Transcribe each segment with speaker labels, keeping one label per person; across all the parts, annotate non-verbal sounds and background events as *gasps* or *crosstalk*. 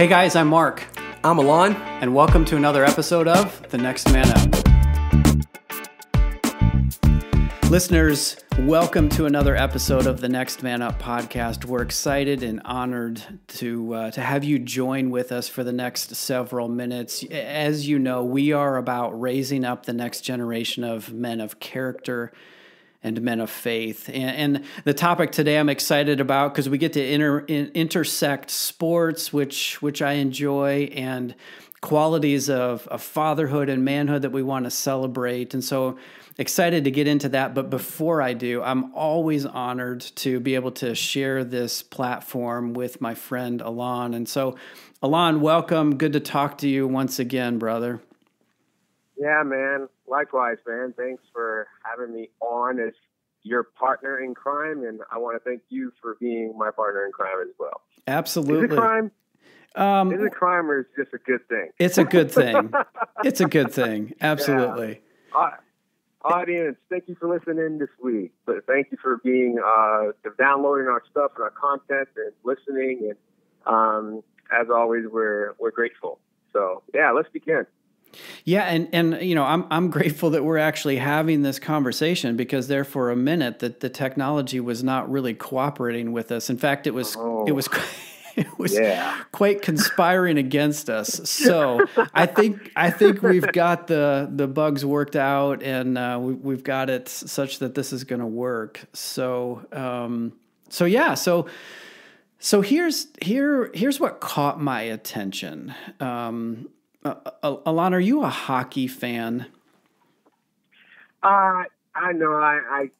Speaker 1: Hey guys, I'm Mark,
Speaker 2: I'm Alen.
Speaker 1: and welcome to another episode of The Next Man Up. Listeners, welcome to another episode of the Next Man Up podcast. We're excited and honored to uh, to have you join with us for the next several minutes. As you know, we are about raising up the next generation of men of character and men of faith. And, and the topic today I'm excited about because we get to inter, in, intersect sports, which which I enjoy, and qualities of, of fatherhood and manhood that we want to celebrate. And so excited to get into that. But before I do, I'm always honored to be able to share this platform with my friend Alen. And so, Alen, welcome. Good to talk to you once again, brother.
Speaker 3: Yeah, man. Likewise, man. Thanks for having me on as your partner in crime, and I want to thank you for being my partner in crime as well.
Speaker 1: Absolutely.
Speaker 3: Is it crime?
Speaker 1: Um,
Speaker 3: is it crime or is it just a good thing?
Speaker 1: It's a good thing. *laughs* it's a good thing. Absolutely.
Speaker 3: Yeah. audience, thank you for listening this week. But thank you for being uh, downloading our stuff and our content and listening. And um, as always, we're we're grateful. So yeah, let's begin.
Speaker 1: Yeah, and and you know, I'm I'm grateful that we're actually having this conversation because there for a minute that the technology was not really cooperating with us. In fact, it was oh. it was *laughs* it was yeah. quite conspiring against us. *laughs* So I think I think we've got the the bugs worked out, and uh, we, have got it such that this is going to work. So um, so yeah, so. So here's here here's what caught my attention. Um, uh, Alen, are you a hockey fan?
Speaker 3: Uh, I know. I, I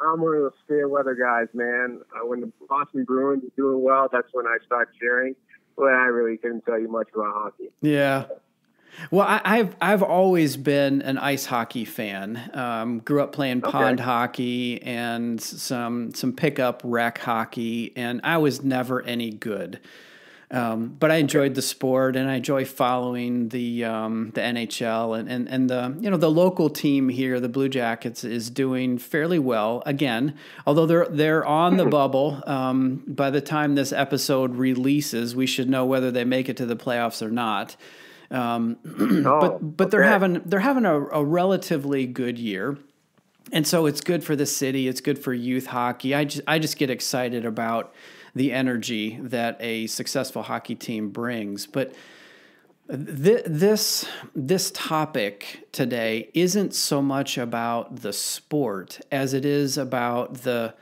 Speaker 3: I'm one of those fair weather guys, man. Uh, when the Boston Bruins are doing well, that's when I start cheering. But I really couldn't tell you much about hockey.
Speaker 1: Yeah. Well, I, have I've always been an ice hockey fan. Um, grew up playing pond hockey and some some pickup rec hockey, and I was never any good. Um, but I enjoyed the sport and I enjoy following the um, the NHL and, and and the you know the local team here, the Blue Jackets, is doing fairly well. Again, although they're they're on the bubble. Um, by the time this episode releases, we should know whether they make it to the playoffs or not. Um, *clears throat* oh, but but they're having they're having a, a relatively good year and so it's good for the city. It's good for youth hockey. I just I just get excited about the energy that a successful hockey team brings. But th- this this topic today isn't so much about the sport as it is about the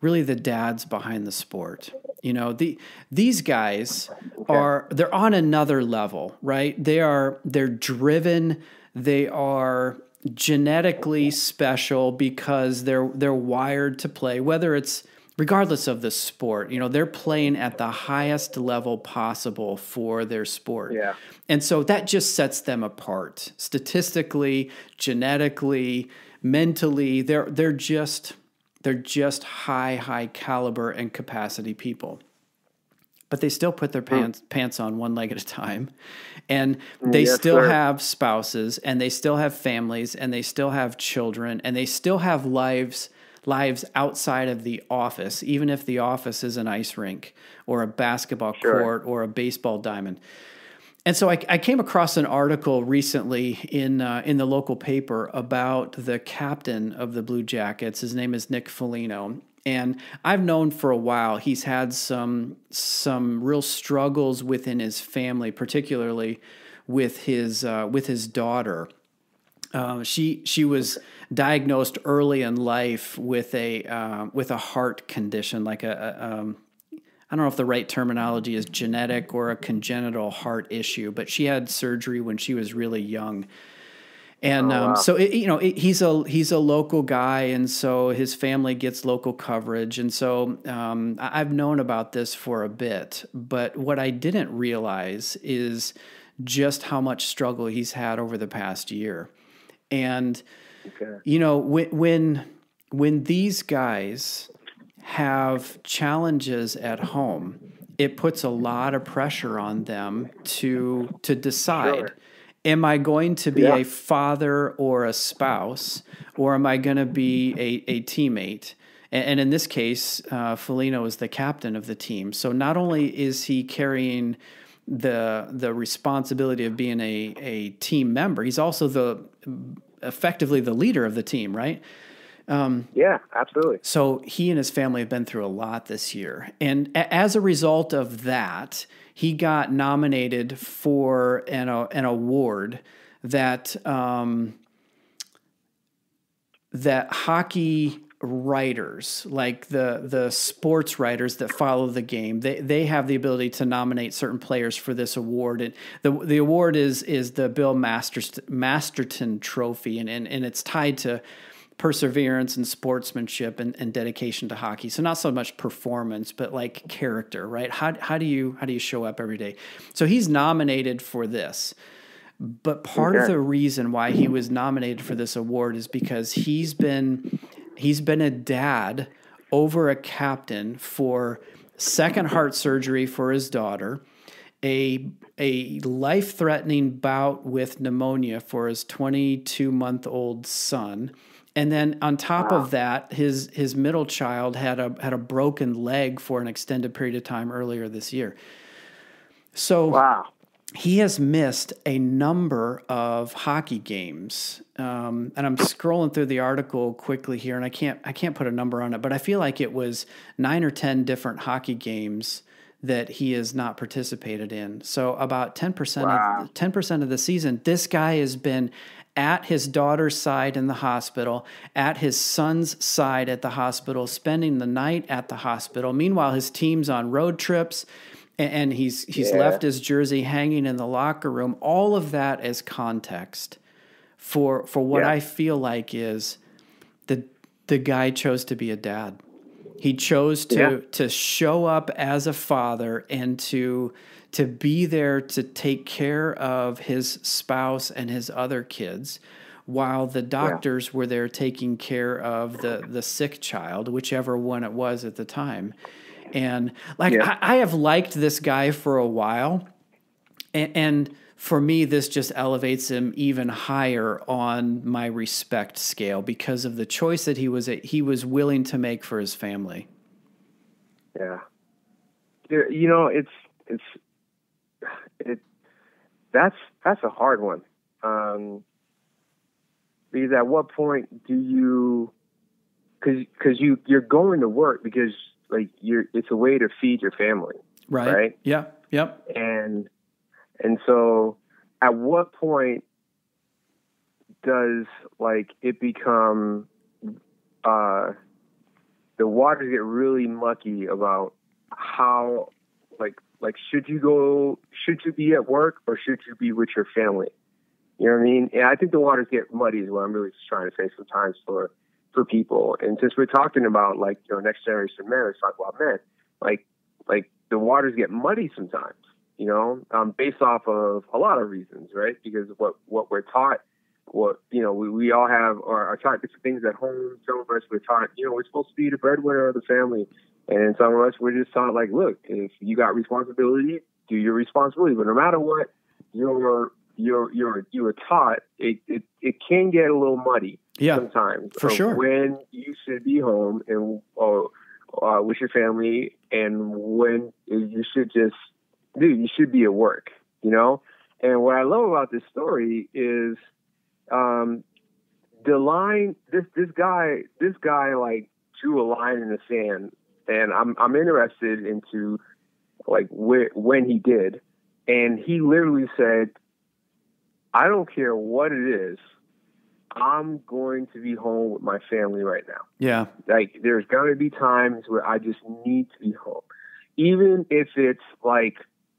Speaker 1: really the dads behind the sport. You know, the these guys are they're on another level, right? They are they're driven, they are genetically special because they're they're wired to play whether it's regardless of the sport. You know, they're playing at the highest level possible for their sport.
Speaker 3: Yeah.
Speaker 1: And so that just sets them apart. Statistically, genetically, mentally, they're they're just they're just high high caliber and capacity people. But they still put their hmm. pants mm. pants on one leg at a time. And they yes, still sir. have spouses and they still have families and they still have children and they still have lives lives outside of the office, even if the office is an ice rink or a basketball sure. court or a baseball diamond. And so I, I came across an article recently in uh, in the local paper about the captain of the Blue Jackets. His name is Nick Foligno, and I've known for a while he's had some some real struggles within his family, particularly with his uh, with his daughter. Uh, she she was diagnosed early in life with a uh, with a heart condition, like a, a um, I don't know if the right terminology is genetic or a congenital heart issue, but she had surgery when she was really young. And oh, um, so, it, you know, it, he's a he's a local guy, and so his family gets local coverage. And so, um, I've known about this for a bit, but what I didn't realize is just how much struggle he's had over the past year. And okay. you know, when when when these guys have challenges at home, it puts a lot of pressure on them to to decide. Sure. Am I going to be yeah. a father or a spouse, or am I going to be a, a teammate? And, and in this case, uh, Foligno is the captain of the team. So not only is he carrying the the responsibility of being a a team member. He's also the effectively the leader of the team, right?
Speaker 3: Um, yeah, absolutely.
Speaker 1: So he and his family have been through a lot this year, and a- as a result of that, he got nominated for an uh, an award that um, that hockey writers, like the the sports writers that follow the game, they they have the ability to nominate certain players for this award. And the the award is is the Bill Masterton, Masterton Trophy, and, and and it's tied to perseverance and sportsmanship and, and dedication to hockey. So not so much performance, but like character, right? How how do you how do you show up every day? So he's nominated for this. But part okay. of the reason why he was nominated for this award is because he's been he's been a dad over a captain for second heart surgery for his daughter, a a life threatening bout with pneumonia for his 22 month old son. And then on top wow. of that, his his middle child had a had a broken leg for an extended period of time earlier this year. So
Speaker 3: wow
Speaker 1: he has missed a number of hockey games, um, and I'm scrolling through the article quickly here, and I can't I can't put a number on it, but I feel like it was nine or ten different hockey games that he has not participated in. So about ten percent of ten percent of the season, this guy has been at his daughter's side in the hospital, at his son's side at the hospital, spending the night at the hospital. Meanwhile, his team's on road trips and he's he's yeah. left his jersey hanging in the locker room. All of that as context for for what yeah. I feel like is the the guy chose to be a dad. He chose to yeah. to show up as a father and to to be there to take care of his spouse and his other kids while the doctors yeah. were there taking care of the the sick child whichever one it was at the time and like yeah. I, I, have liked this guy for a while, and, and for me, this just elevates him even higher on my respect scale because of the choice that he was he was willing to make for his family.
Speaker 3: Yeah, you know, it's it's it that's that's a hard one. Um, because at what point do you because because you you're going to work because like you're it's a way to feed your family
Speaker 1: right.
Speaker 3: right?
Speaker 1: Yeah yep.
Speaker 3: And and so at what point does like it become uh the waters get really mucky about how like like should you go should you be at work or should you be with your family? You know what i mean? And i think the waters get muddy is what i'm really just trying to say sometimes for for people. And since we're talking about like you know next generation men, let's talk about men. Like like the waters get muddy sometimes, you know, um, based off of a lot of reasons, right? Because what what we're taught, what you know, we, we all have are taught different things at home. Some of us we're taught, you know, we're supposed to be the breadwinner of the family, and some of us we're just taught like, look, if you got responsibility, do your responsibility. But no matter what, you're you're you're you were taught, it, it it can get a little muddy
Speaker 1: yeah,
Speaker 3: sometimes
Speaker 1: for sure.
Speaker 3: When you should be home and uh, uh, with your family, and when you should just, dude, you should be at work. You know. And what I love about this story is, um, the line. This this guy this guy like drew a line in the sand, and I'm I'm interested into like where when he did, and he literally said, I don't care what it is. I'm going to be home with my family right now.
Speaker 1: Yeah.
Speaker 3: Like there's going to be times where I just need to be home. Even if it's like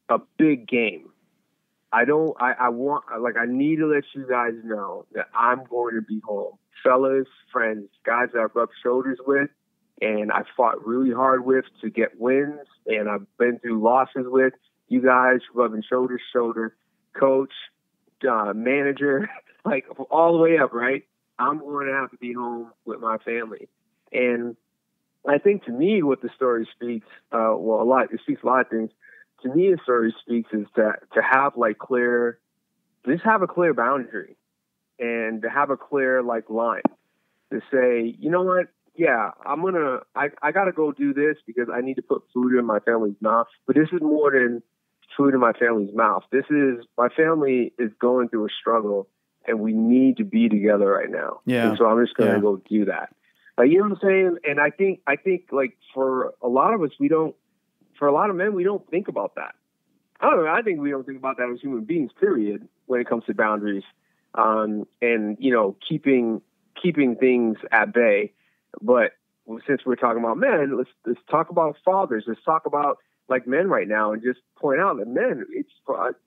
Speaker 3: a big game. I don't I, I want like I need to let you guys know that I'm going to be home. Fellas, friends, guys that I've rubbed shoulders with and I fought really hard with to get wins and I've been through losses with you guys rubbing shoulder to shoulder. Coach, uh, manager, *laughs* like all the way up, right? I'm going to have to be home with my family. And I think to me, what the story speaks, uh, well, a lot, it speaks a lot of things. To me, the story speaks is to, to have like clear, just have a clear boundary and to have a clear like line to say, you know what? Yeah, I'm going to, I, I got to go do this because I need to put food in my family's mouth. But this is more than food in my family's mouth. This is my family is going through a struggle, and we need to be together right now.
Speaker 1: Yeah.
Speaker 3: And so I'm just gonna
Speaker 1: Yeah.
Speaker 3: go do that. Like you know what I'm saying? And I think I think like for a lot of us, we don't. For a lot of men, we don't think about that. I don't know. I think we don't think about that as human beings. Period. When it comes to boundaries, um, and you know, keeping keeping things at bay. But since we're talking about men, let's let's talk about fathers. Let's talk about like men right now, and just point out that men, it's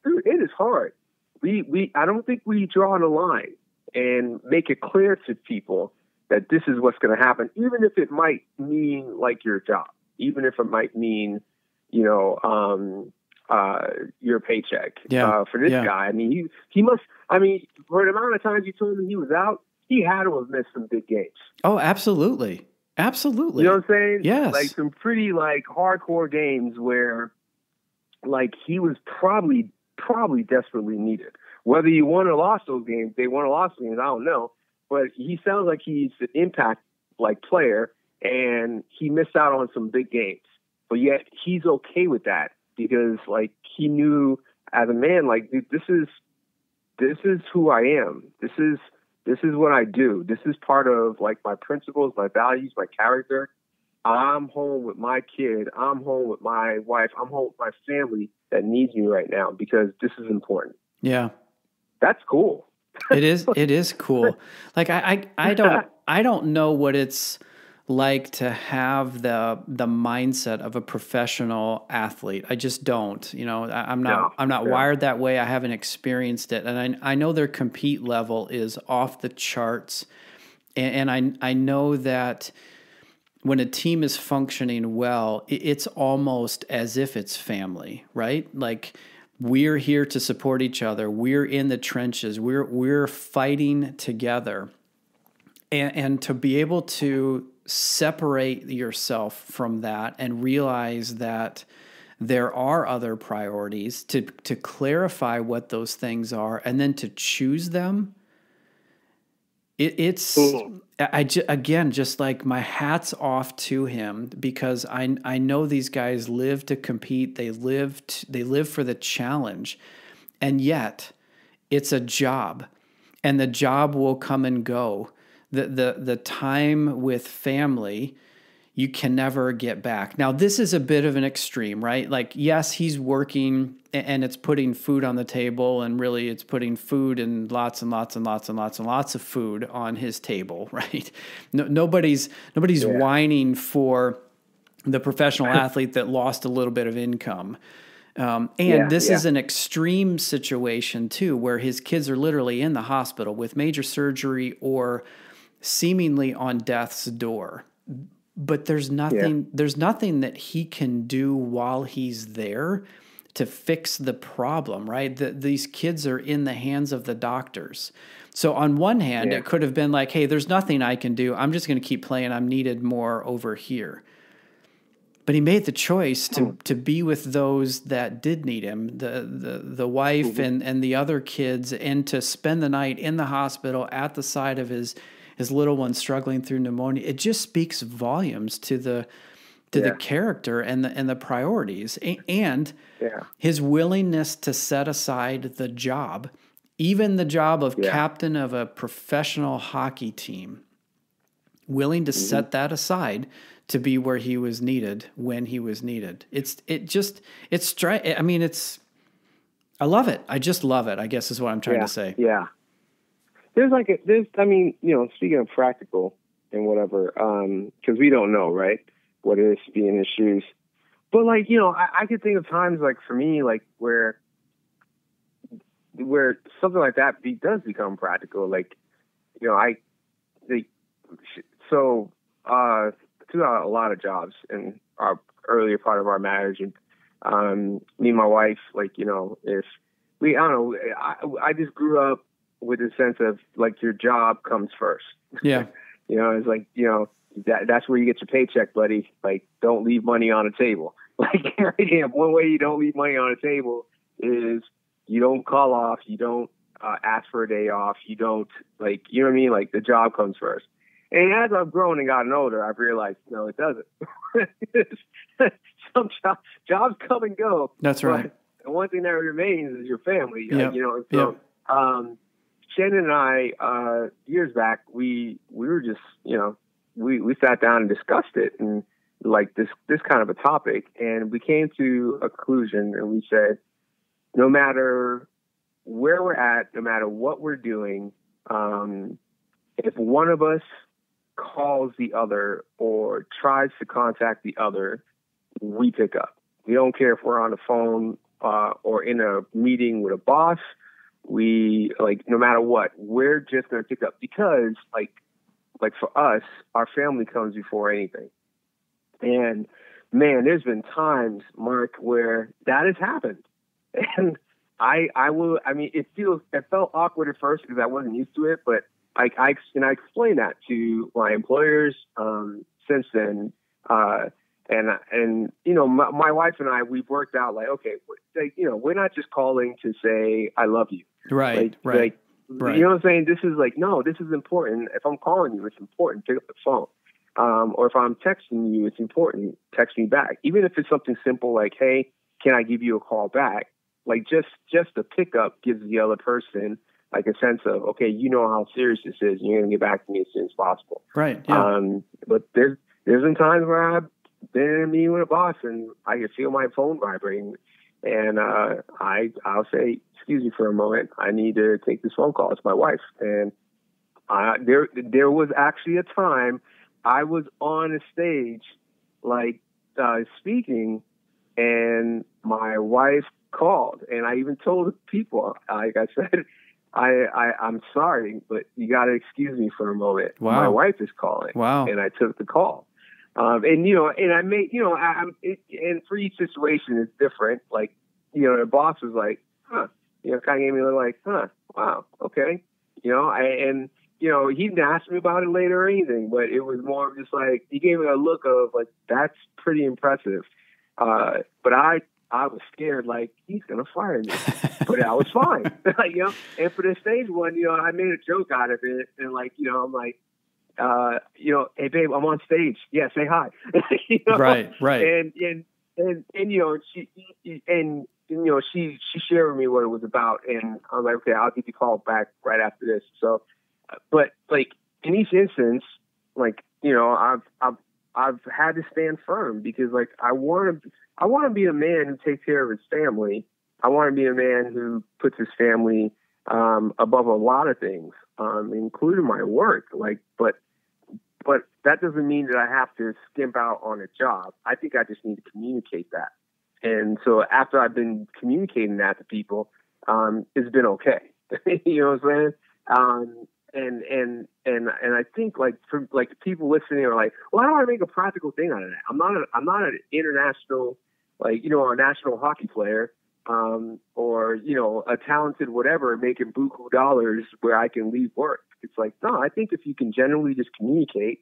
Speaker 3: dude, it is hard. We we I don't think we draw the line and make it clear to people that this is what's going to happen, even if it might mean like your job, even if it might mean, you know, um, uh, your paycheck.
Speaker 1: Yeah.
Speaker 3: Uh, for this
Speaker 1: Yeah.
Speaker 3: guy, I mean, he he must. I mean, for the amount of times you told me he was out, he had to have missed some big games.
Speaker 1: Oh, absolutely. Absolutely.
Speaker 3: You know what I'm saying?
Speaker 1: Yes.
Speaker 3: Like some pretty like hardcore games where like he was probably probably desperately needed. Whether you won or lost those games, they won or lost games, I don't know. But he sounds like he's an impact like player and he missed out on some big games. But yet he's okay with that because like he knew as a man, like dude, this is this is who I am. This is this is what I do. This is part of like my principles, my values, my character. I'm home with my kid. I'm home with my wife. I'm home with my family that needs me right now because this is important.
Speaker 1: yeah.
Speaker 3: That's cool.
Speaker 1: it is it is cool *laughs* like I, I i don't i don't know what it's like to have the the mindset of a professional athlete i just don't you know I, i'm not
Speaker 3: No,
Speaker 1: i'm not
Speaker 3: yeah.
Speaker 1: wired that way i haven't experienced it and i i know their compete level is off the charts and, and i i know that when a team is functioning well, it's almost as if it's family, right? Like we're here to support each other. We're in the trenches. We're we're fighting together. And and to be able to separate yourself from that and realize that there are other priorities to to clarify what those things are and then to choose them it, it's.
Speaker 3: Mm-hmm.
Speaker 1: I, I ju- again just like my hats off to him because I I know these guys live to compete. They live t- they live for the challenge, and yet it's a job, and the job will come and go. The the the time with family you can never get back. Now, this is a bit of an extreme, right? Like, yes, he's working and it's putting food on the table, and really it's putting food and lots and lots and lots and lots and lots of food on his table, *laughs* right? No, nobody's nobody's whining for the professional *laughs* athlete that lost a little bit of income. Um, and
Speaker 3: Yeah,
Speaker 1: this
Speaker 3: yeah.
Speaker 1: is an extreme situation too, where his kids are literally in the hospital with major surgery or seemingly on death's door. But there's nothing there's nothing that he can do while he's there to fix the problem right? The, these kids are in the hands of the doctors. So on one hand
Speaker 3: Yeah.
Speaker 1: it could have been like hey there's nothing i can do. I'm just going to keep playing. I'm needed more over here. But he made the choice to, hmm. to be with those that did need him the the, the wife mm-hmm. and, and the other kids and to spend the night in the hospital at the side of his his little one struggling through pneumonia it just speaks volumes to the to
Speaker 3: Yeah.
Speaker 1: the character and the and the priorities A- and
Speaker 3: Yeah.
Speaker 1: his willingness to set aside the job even the job of
Speaker 3: Yeah.
Speaker 1: captain of a professional hockey team willing to
Speaker 3: Mm-hmm.
Speaker 1: set that aside to be where he was needed when he was needed. It's it just it's stri- I mean it's I love it. I just love it. I guess is what I'm trying to say.
Speaker 3: Yeah. There's like a, there's I mean you know speaking of practical and whatever um, because we don't know right what it is to be in his shoes, but like you know I, I could think of times like for me like where where something like that be, does become practical like you know I the so uh took out a lot of jobs in our earlier part of our marriage and um me and my wife like you know if we I don't know I, I just grew up with a sense of like your job comes first
Speaker 1: Yeah. *laughs*
Speaker 3: you know it's like you know that that's where you get your paycheck buddy like don't leave money on a table *laughs* like *laughs* one way you don't leave money on a table is you don't call off you don't uh, ask for a day off you don't like you know what I mean like the job comes first and as I've grown and gotten older, I've realized no, it doesn't. Some job, jobs come and go.
Speaker 1: That's right.
Speaker 3: The one thing that remains is your family.
Speaker 1: Yep.
Speaker 3: Uh, you know, so
Speaker 1: Yep.
Speaker 3: um, Shannon and I, uh, years back, we we were just, you know, we we sat down and discussed it and like this this kind of a topic, and we came to a conclusion, and we said, no matter where we're at, no matter what we're doing, um, if one of us calls the other or tries to contact the other, we pick up. We don't care if we're on the phone uh, or in a meeting with a boss. We like no matter what, we're just gonna pick up because like like for us, our family comes before anything. And man, there's been times, Mark, where that has happened. *laughs* And I I will I mean it feels it felt awkward at first because I wasn't used to it, but I, I and I explained that to my employers um, since then. Uh, and and you know my, my wife and I we've worked out like okay like, you know we're not just calling to say I love you
Speaker 1: Right.
Speaker 3: like,
Speaker 1: right.
Speaker 3: like
Speaker 1: right.
Speaker 3: you know what I'm saying this is like no this is important if I'm calling you it's important pick up the phone um, or if I'm texting you it's important text me back even if it's something simple like hey can I give you a call back like just just the pickup gives the other person like a sense of okay you know how serious this is and you're gonna get back to me as soon as possible
Speaker 1: right. Yeah.
Speaker 3: um, but there's there's been times where I've been in a meeting with a boss and I can feel my phone vibrating, and uh, I I'll say, "Excuse me for a moment. I need to take this phone call. It's my wife." And I, there there was actually a time I was on a stage, like uh, speaking, and my wife called, and I even told people, like I said. *laughs* I, I I'm sorry, but you got to excuse me for a moment.
Speaker 1: Wow.
Speaker 3: My wife is calling,
Speaker 1: wow.
Speaker 3: and I took the call. Um, and you know, and I made you know, I, I'm it, and for each situation it's different. Like you know, the boss was like, huh, you know, kind of gave me a little like, huh, wow, okay, you know, I and you know, he didn't ask me about it later or anything, but it was more of just like he gave me a look of like that's pretty impressive. Uh, but I I was scared like he's gonna fire me, *laughs* but I was fine, *laughs* you know. And for the stage one, you know, I made a joke out of it, and like you know, I'm like uh, you know, hey babe, I'm on stage. Yeah, say hi. *laughs* you know?
Speaker 1: Right. Right.
Speaker 3: And and and and you know, she and you know, she she shared with me what it was about, and I was like, okay, I'll give you a call back right after this. So, but like in each instance, like you know, I've I've I've had to stand firm because like I want to I want to be a man who takes care of his family. I want to be a man who puts his family um, above a lot of things, um, including my work. Like, but but that doesn't mean that I have to skimp out on a job. I think I just need to communicate that. And so after I've been communicating that to people, um, it's been okay. *laughs* you know what I'm saying? Um, and and and and I think like for like people listening are like, well, how do I make a practical thing out of that? I'm not a, I'm not an international like you know a national hockey player um, or you know a talented whatever making buku dollars where I can leave work. It's like no, I think if you can generally just communicate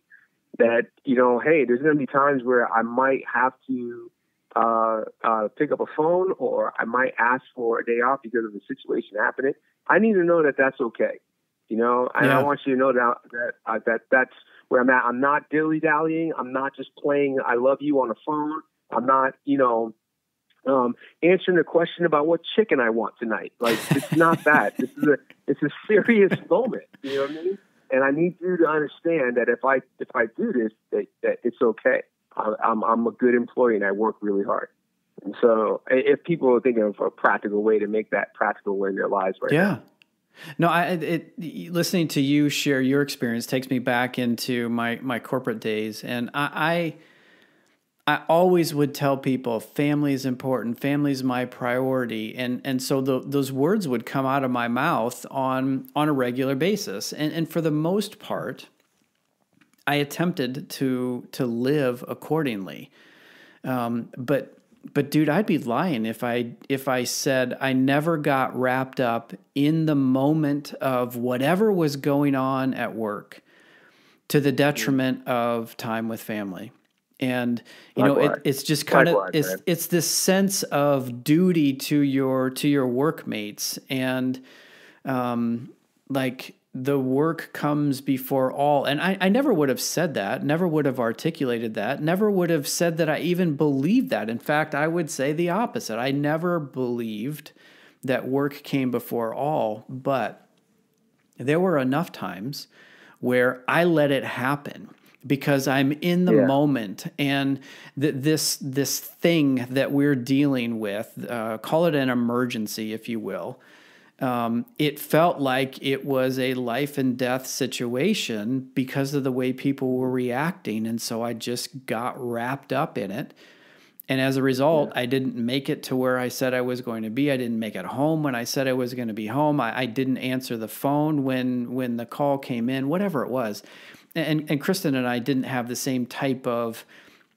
Speaker 3: that you know, hey, there's going to be times where I might have to uh, uh, pick up a phone or I might ask for a day off because of the situation happening. I need to know that that's okay. You know, and
Speaker 1: Yeah.
Speaker 3: I want you to know that that uh, that that's where I'm at. I'm not dilly dallying. I'm not just playing "I love you" on the phone. I'm not, you know, um, answering a question about what chicken I want tonight. Like it's not that. This is a it's a serious *laughs* moment. You know what I mean? And I need you to understand that if I if I do this, that, that it's okay. I, I'm I'm a good employee and I work really hard. And so, if people are thinking of a practical way to make that practical in their lives right now,
Speaker 1: Yeah. No, I it listening to you share your experience takes me back into my my corporate days, and I I, I always would tell people family is important, family is my priority, and and so the, those words would come out of my mouth on on a regular basis, and and for the most part, I attempted to to live accordingly, um, but but dude, I'd be lying if I if I said I never got wrapped up in the moment of whatever was going on at work to the detriment of time with family. And you know, it, it's just kind of it's
Speaker 3: man.
Speaker 1: it's this sense of duty to your to your workmates and um like the work comes before all. And I, I never would have said that, never would have articulated that, never would have said that I even believed that. In fact, I would say the opposite. I never believed that work came before all, but there were enough times where I let it happen because I'm in the yeah. moment and th- this this thing that we're dealing with, uh, call it an emergency, if you will, um, it felt like it was a life and death situation because of the way people were reacting. And so I just got wrapped up in it. And as a result, yeah. I didn't make it to where I said I was going to be. I didn't make it home when I said I was going to be home. I, I didn't answer the phone when when the call came in, whatever it was. And and Kristen and I didn't have the same type of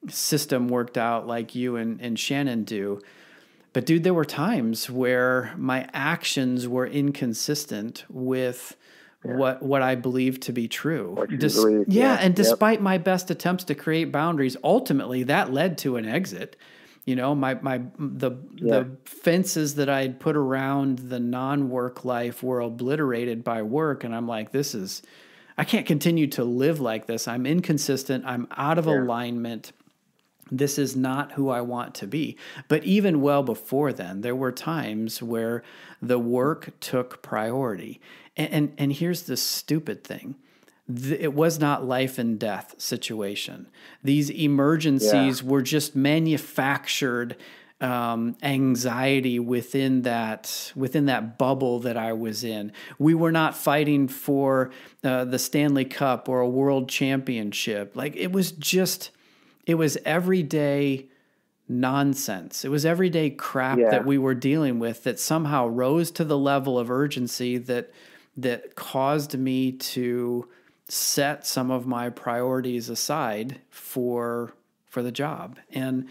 Speaker 1: system worked out like you and, and Shannon do. But dude, there were times where my actions were inconsistent with yeah. what what I believed to be true. Des- yeah, yeah, and despite yep. my best attempts to create boundaries, ultimately that led to an exit. You know, my my the yeah. the fences that I'd put around the non-work life were obliterated by work, and I'm like, this is I can't continue to live like this. I'm inconsistent. I'm out of alignment this is not who I want to be. But even well before then, there were times where the work took priority. And, and, and here's the stupid thing it was not life and death situation. These emergencies yeah. were just manufactured um, anxiety within that within that bubble that I was in. We were not fighting for uh, the Stanley Cup or a world championship. Like it was just it was everyday nonsense. It was everyday crap yeah. that we were dealing with that somehow rose to the level of urgency that that caused me to set some of my priorities aside for for the job. And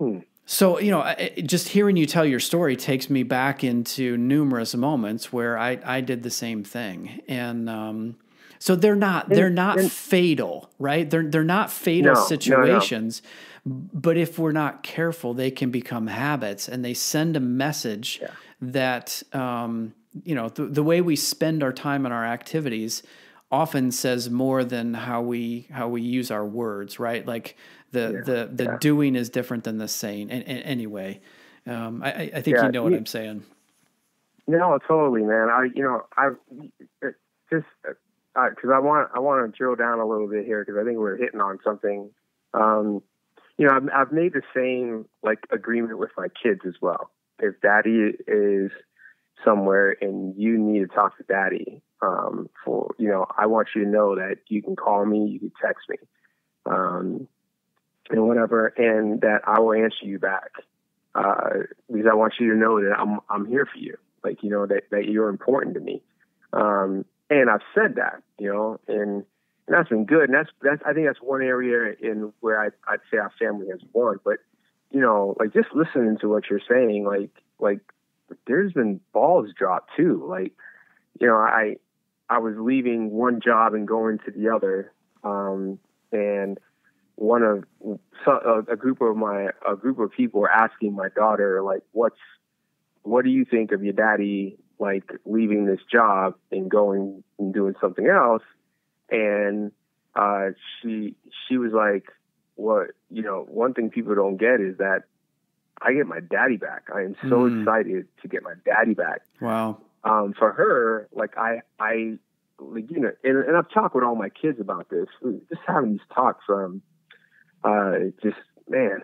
Speaker 1: hmm. so, you know, just hearing you tell your story takes me back into numerous moments where I I did the same thing. And um so they're not they're not and, fatal, right? They're they're not fatal no, situations. No, no. But if we're not careful, they can become habits, and they send a message yeah. that um, you know the, the way we spend our time and our activities often says more than how we how we use our words, right? Like the yeah, the the yeah. doing is different than the saying. And, and anyway, um, I, I think yeah, you know what I'm saying.
Speaker 3: No, totally, man. I you know I just because I want I want to drill down a little bit here because I think we're hitting on something. Um, you know, I've, I've made the same like agreement with my kids as well. If daddy is somewhere and you need to talk to daddy, um, for you know, I want you to know that you can call me, you can text me, um, and whatever, and that I will answer you back uh, because I want you to know that I'm I'm here for you. Like you know that that you're important to me. Um, and I've said that, you know, and, and that's been good. And that's that's I think that's one area in where I I'd say our family has won. But you know, like just listening to what you're saying, like like there's been balls dropped too. Like you know, I I was leaving one job and going to the other, um, and one of a, group of my a group of people were asking my daughter like, "What's what do you think of your daddy like leaving this job and going and doing something else. And uh, she she was like, "What you know? One thing people don't get is that I get my daddy back. I am so mm. excited to get my daddy back.
Speaker 1: Wow.
Speaker 3: Um, for her, like I I like, you know, and, and I've talked with all my kids about this. Just having these talks, um, uh, just man,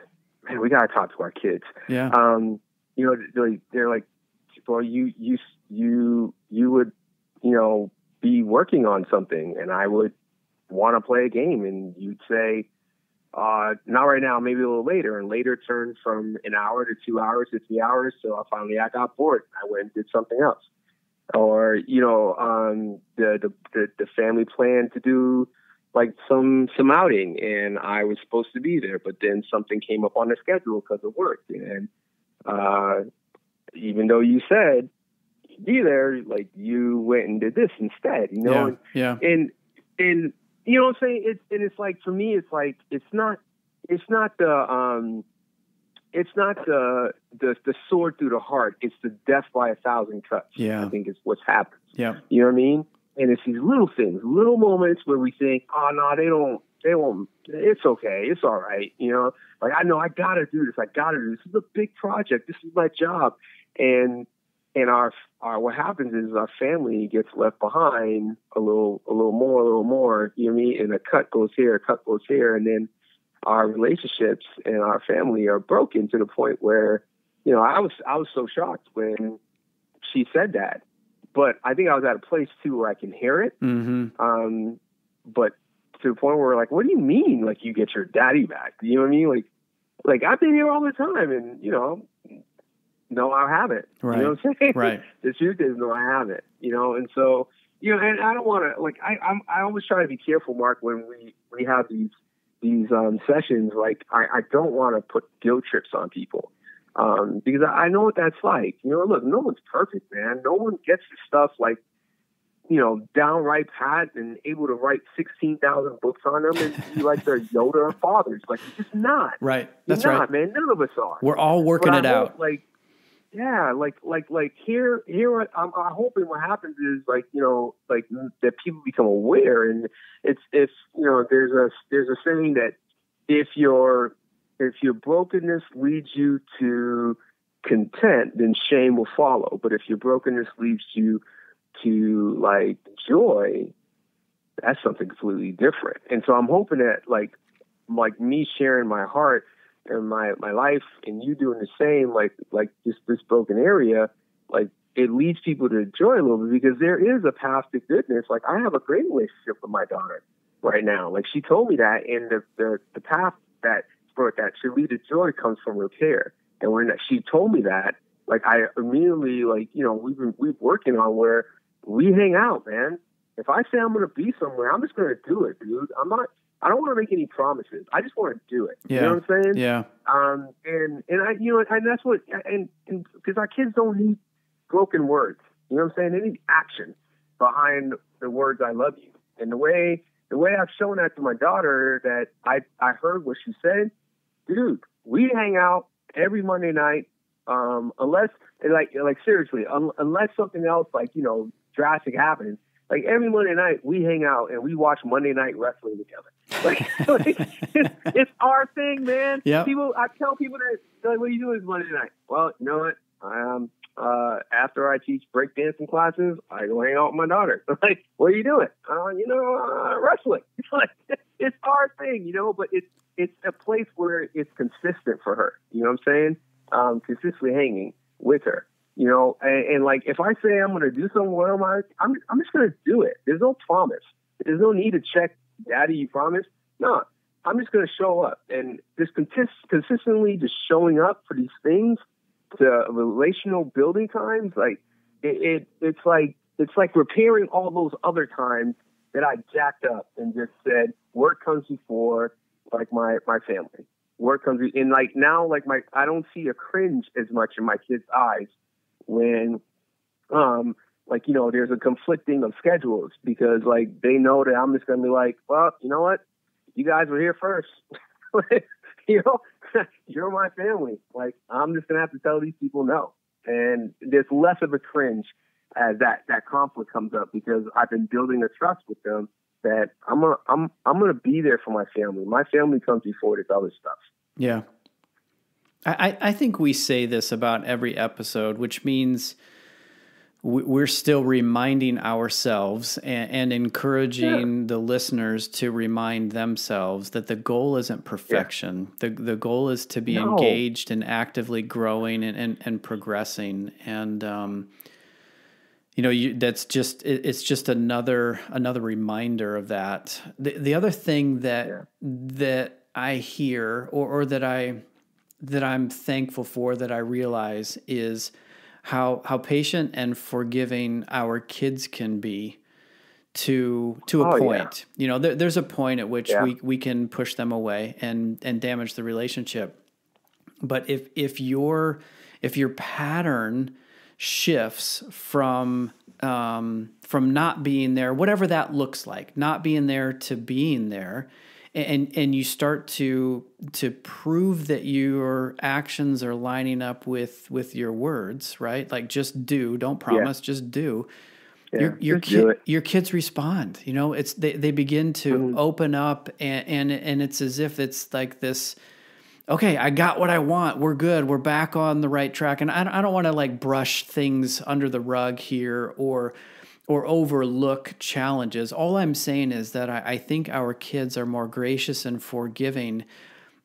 Speaker 3: man, we gotta talk to our kids.
Speaker 1: Yeah.
Speaker 3: Um, you know, they're, they're like, well, you you you you would you know be working on something and I would want to play a game and you'd say uh, not right now, maybe a little later. And later turned from an hour to two hours to three hours. So I finally I got bored. I went and did something else. Or you know, um, the, the the the family planned to do like some some outing, and I was supposed to be there, but then something came up on the schedule because of work. And uh, even though you said be there, like you went and did this instead, you know?
Speaker 1: Yeah.
Speaker 3: yeah. And, and, you know what I'm saying? It's, and it's like, for me, it's like, it's not, it's not the, um, it's not the the the sword through the heart. It's the death by a thousand cuts.
Speaker 1: Yeah.
Speaker 3: I think is what's happened.
Speaker 1: Yeah.
Speaker 3: You know what I mean? And it's these little things, little moments where we think, oh no, they don't, they won't. It's okay, it's all right. You know, like I know I gotta do this. I gotta do this. This is a big project. This is my job. And and our our what happens is our family gets left behind a little a little more, a little more. You know mean? And a cut goes here, a cut goes here, and then our relationships and our family are broken to the point where, you know, I was I was so shocked when she said that. But I think I was at a place too where I can hear it.
Speaker 1: Mm-hmm.
Speaker 3: Um, but to the point where like, what do you mean? Like you get your daddy back? You know what I mean? Like, like I've been here all the time, and you know, no, I haven't.
Speaker 1: Right.
Speaker 3: You know what I'm saying?
Speaker 1: Right. *laughs*
Speaker 3: the truth is, no, I haven't. You know, and so you know, and I don't want to like I I'm, I always try to be careful, Mark, when we we have these these um, sessions. Like I, I don't want to put guilt trips on people. Um, because I, I know what that's like. You know, look, no one's perfect, man. No one gets the stuff like you know, downright pat and able to write 16,000 books on them and be like their *laughs* Yoda or fathers. Like, it's just not.
Speaker 1: Right. That's
Speaker 3: You're
Speaker 1: right.
Speaker 3: man. None of us are.
Speaker 1: We're all working
Speaker 3: But
Speaker 1: it
Speaker 3: hope,
Speaker 1: out.
Speaker 3: Like, yeah, like, like, like here, here, I'm, I'm hoping what happens is like, you know, like that people become aware. And it's, it's, you know, there's a, there's a saying that if your, if your brokenness leads you to content, then shame will follow. But if your brokenness leads you to like joy, that's something completely different. And so I'm hoping that like like me sharing my heart and my my life and you doing the same, like like this this broken area, like it leads people to joy a little bit because there is a path to goodness. Like I have a great relationship with my daughter right now. Like she told me that and the the, the path that that should lead to joy comes from repair. And when she told me that, like I immediately like, you know, we've been we've working on where we hang out, man. If I say I'm going to be somewhere, I'm just going to do it, dude. I'm not. I don't want to make any promises. I just want to do it.
Speaker 1: Yeah.
Speaker 3: You know what I'm saying?
Speaker 1: Yeah.
Speaker 3: Um, and and I, you know, and that's what, and and because our kids don't need broken words. You know what I'm saying? They need action behind the words "I love you." And the way the way I've shown that to my daughter, that I I heard what she said, dude. We hang out every Monday night, um, unless like like seriously, un, unless something else like you know drastic happens. Like every Monday night, we hang out and we watch Monday Night Wrestling together. Like, *laughs* like it's, it's our thing, man.
Speaker 1: Yeah.
Speaker 3: People, I tell people that, like, "What are you doing Monday night?" Well, you know what? Um, uh, after I teach breakdancing classes, I go hang out with my daughter. *laughs* like, what are you doing? Uh, you know, uh, wrestling. It's *laughs* like it's our thing, you know. But it's it's a place where it's consistent for her. You know what I'm saying? Um, consistently hanging with her you know, and, and like if I say I'm going to do something, what am I? I'm I'm just going to do it. There's no promise. There's no need to check, Daddy, you promised. No, I'm just going to show up and just consist, consistently just showing up for these things, to relational building times. Like it, it, it's like it's like repairing all those other times that I jacked up and just said work comes before like my my family. Work comes and like now like my I don't see a cringe as much in my kids' eyes when um like you know there's a conflicting of schedules because like they know that I'm just gonna be like, well, you know what, you guys were here first, *laughs* you know, *laughs* you're my family. Like I'm just gonna have to tell these people no, and there's less of a cringe as that that conflict comes up because I've been building a trust with them that I'm gonna I'm I'm gonna be there for my family. My family comes before this other stuff.
Speaker 1: Yeah. I, I think we say this about every episode, which means we're still reminding ourselves and, and encouraging yeah. the listeners to remind themselves that the goal isn't perfection. Yeah. The the goal is to be no. engaged and actively growing and, and, and progressing. And um, you know, you, that's just it, it's just another another reminder of that. The the other thing that yeah. that I hear or, or that I that I'm thankful for that I realize is how how patient and forgiving our kids can be to to a
Speaker 3: Oh,
Speaker 1: point. You know, there, there's a point at which
Speaker 3: Yeah.
Speaker 1: we we can push them away and and damage the relationship. But if if your if your pattern shifts from um, from not being there, whatever that looks like, not being there to being there, and and you start to to prove that your actions are lining up with with your words right like just do don't promise yeah. just do yeah, your your, ki- your kids respond you know it's they, they begin to mm-hmm. open up and, and and it's as if it's like this okay i got what i want we're good we're back on the right track and i, I don't want to like brush things under the rug here or or overlook challenges. All I'm saying is that I, I, think our kids are more gracious and forgiving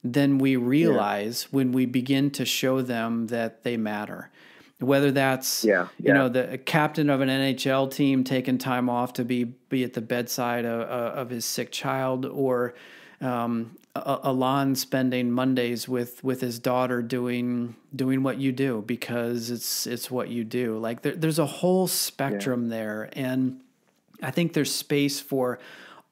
Speaker 1: than we realize yeah. when we begin to show them that they matter. Whether that's yeah, yeah. you know the captain of an NHL team taking time off to be be at the bedside of, of his sick child, or um, Alen spending Mondays with with his daughter doing doing what you do because it's it's what you do. Like there, there's a whole spectrum yeah. there, and I think there's space for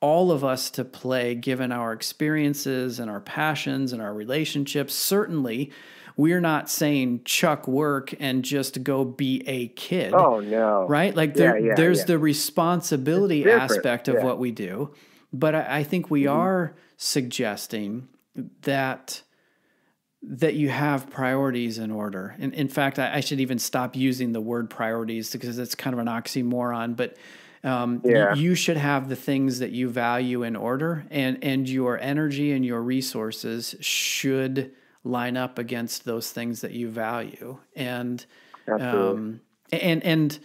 Speaker 1: all of us to play given our experiences and our passions and our relationships. Certainly, we're not saying chuck work and just go be a kid.
Speaker 3: Oh no!
Speaker 1: Right? Like there, yeah, yeah, there's the responsibility aspect of what we do, but I, I think we mm-hmm. are suggesting that that you have priorities in order. In, in fact, I, I, should even stop using the word priorities because it's kind of an oxymoron. But um, yeah. you, you should have the things that you value in order, and and your energy and your resources should line up against those things that you value. And um, and and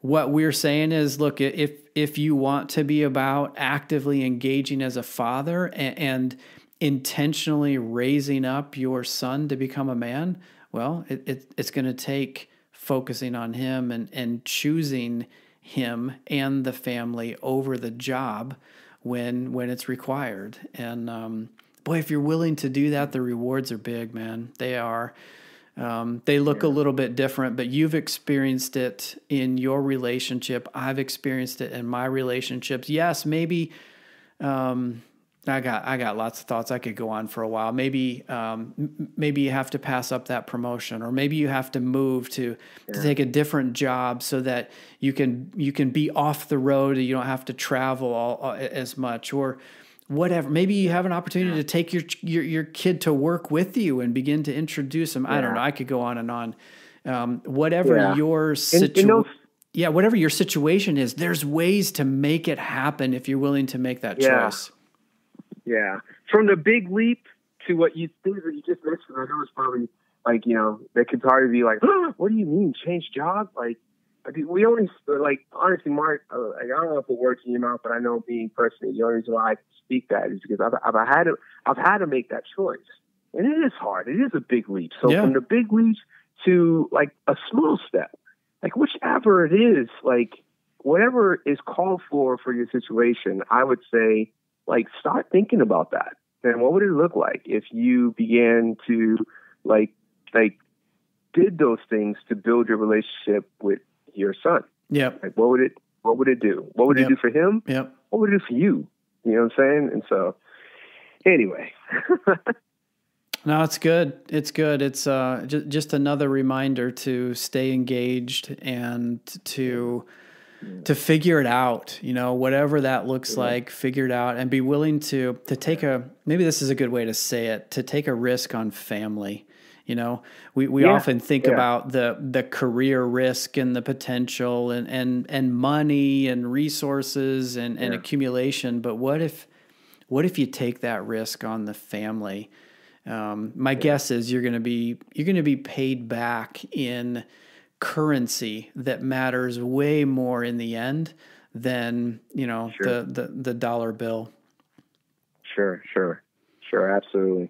Speaker 1: what we're saying is, look, if if you want to be about actively engaging as a father and, and intentionally raising up your son to become a man, well, it, it, it's going to take focusing on him and, and choosing him and the family over the job when when it's required. And um, boy, if you're willing to do that, the rewards are big, man. They are. Um, they look yeah. a little bit different, but you've experienced it in your relationship. I've experienced it in my relationships. Yes, maybe um, I got I got lots of thoughts. I could go on for a while. Maybe um, maybe you have to pass up that promotion, or maybe you have to move to yeah. to take a different job so that you can you can be off the road. And You don't have to travel all, all as much, or whatever. Maybe you have an opportunity yeah. to take your, your your kid to work with you and begin to introduce them. Yeah. I don't know. I could go on and on. Um, whatever yeah. your situation, yeah, whatever your situation is, there's ways to make it happen if you're willing to make that choice.
Speaker 3: Yeah, from the big leap to what you think that you just mentioned, I know it's probably like you know that could probably be like, oh, *gasps* what do you mean change job? Like we only like honestly, Mark. Uh, I don't know if it works in your mouth, but I know being personally, the only reason why I speak that is because I've, I've had to I've had to make that choice, and it is hard. It is a big leap. So yeah. from the big leap to like a small step, like whichever it is, like whatever is called for for your situation, I would say like start thinking about that. And what would it look like if you began to like like did those things to build your relationship with your son.
Speaker 1: Yeah.
Speaker 3: Like what would it what would it do? What would yep. it do for him?
Speaker 1: Yep.
Speaker 3: What would it do for you? You know what I'm saying? And so anyway. *laughs*
Speaker 1: no, it's good. It's good. It's uh just just another reminder to stay engaged and to to figure it out, you know, whatever that looks yeah. like, figure it out and be willing to to take a maybe this is a good way to say it, to take a risk on family. You know, we, we yeah, often think yeah. about the the career risk and the potential and and and money and resources and, and accumulation. But what if what if you take that risk on the family? Um, my guess is you're going to be you're going to be paid back in currency that matters way more in the end than you know sure. the, the the dollar bill.
Speaker 3: Sure, sure, sure, absolutely.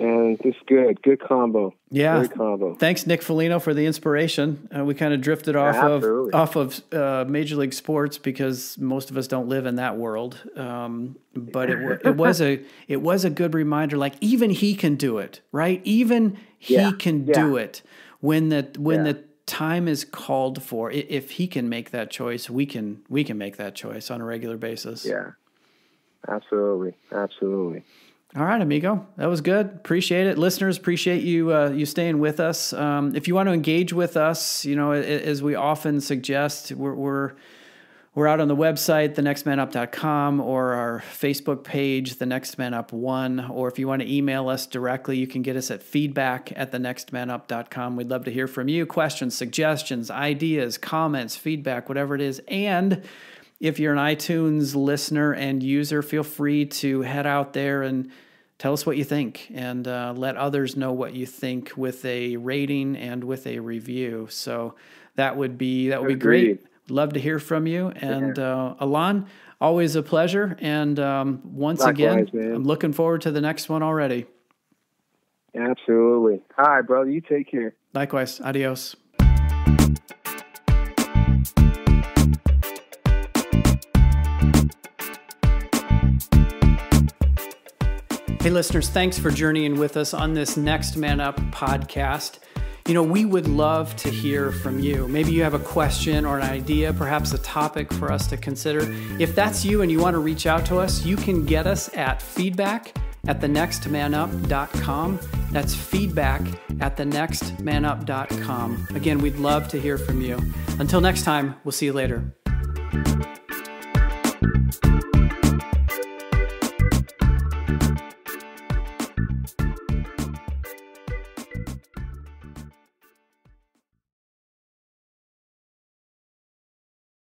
Speaker 3: And it's good, good combo.
Speaker 1: Yeah,
Speaker 3: good combo.
Speaker 1: Thanks, Nick Foligno, for the inspiration. Uh, we kind of drifted off yeah, of off of uh, Major League Sports because most of us don't live in that world. Um, but it it was a *laughs* it was a good reminder. Like even he can do it, right? Even he yeah, can yeah. do it when the when the time is called for. If he can make that choice, we can we can make that choice on a regular basis.
Speaker 3: Yeah, absolutely, absolutely.
Speaker 1: All right, amigo, that was good. Appreciate it, listeners. Appreciate you uh, you staying with us. Um, if you want to engage with us, you know, as we often suggest, we're, we're we're out on the website, thenextmanup.com, or our Facebook page, The Next Man Up One. Or if you want to email us directly, you can get us at feedback at thenextmanup.com. We'd love to hear from you questions, suggestions, ideas, comments, feedback, whatever it is. And if you're an iTunes listener and user, feel free to head out there and tell us what you think and uh, let others know what you think with a rating and with a review. So that would be that would Agreed. be great. Love to hear from you. And uh, Alen, always a pleasure. And um, once Likewise, again, man. I'm looking forward to the next one already.
Speaker 3: Absolutely. All right, brother. You take care.
Speaker 1: Likewise. Adios. Hey, listeners, thanks for journeying with us on this Next Man Up podcast. You know, we would love to hear from you. Maybe you have a question or an idea, perhaps a topic for us to consider. If that's you and you want to reach out to us, you can get us at feedback at thenextmanup.com. That's feedback at thenextmanup.com. Again, we'd love to hear from you. Until next time, we'll see you later.